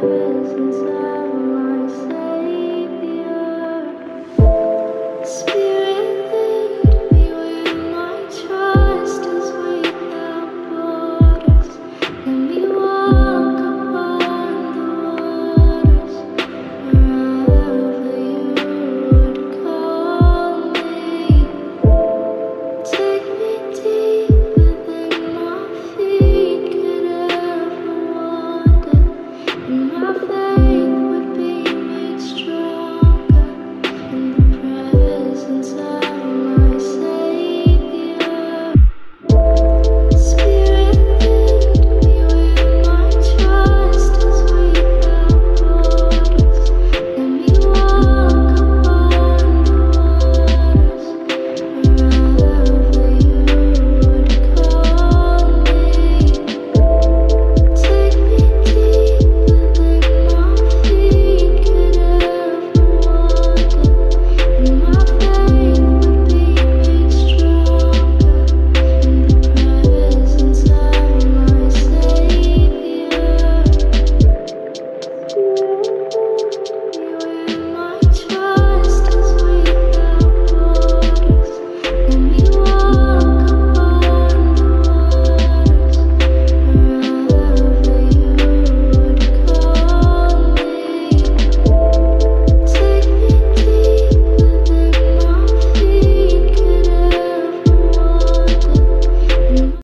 presence of